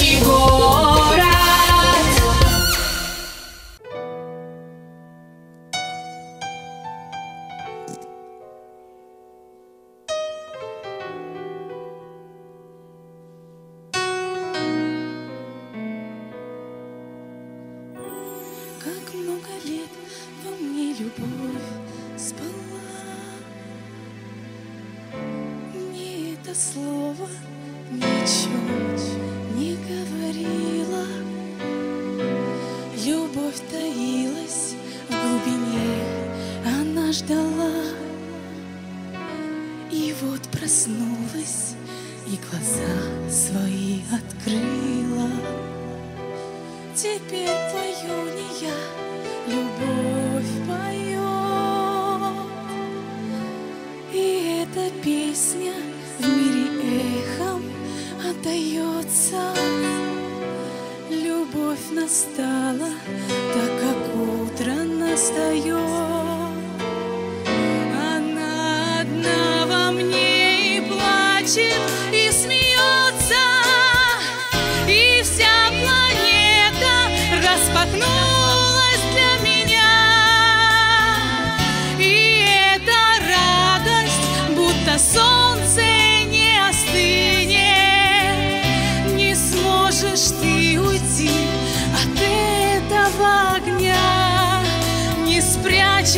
Поющий город. Как много лет во мне любовь спала. Мне это слово ни говорило. Любовь таилась в глубине, она ждала. И вот проснулась и глаза свои открыла. Теперь пою не я, любовь поет. И эта песня отдается. Любовь настала, так как утро настает.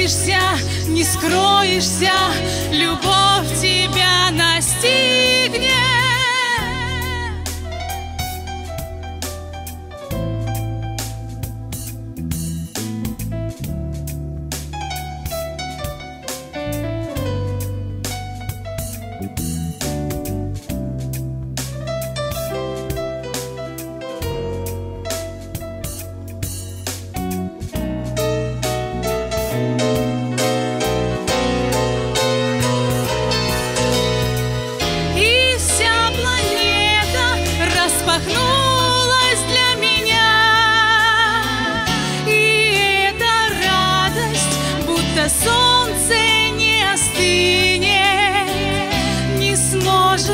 Спрячешься, не скроешься, любовь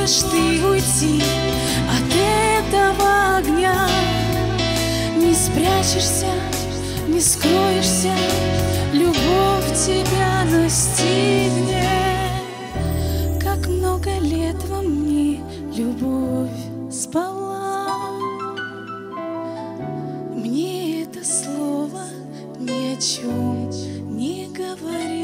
сможешь ты уйти от этого огня. Не спрячешься, не скроешься, любовь тебя настигнет. Как много лет во мне любовь спала. Мне это слово ни о чем не говорило.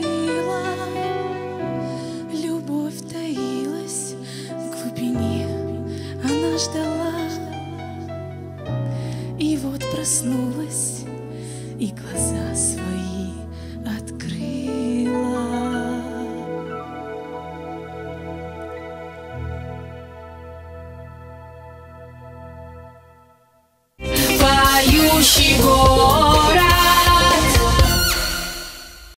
Ждала. И вот проснулась и глаза свои открыла. Поющий город.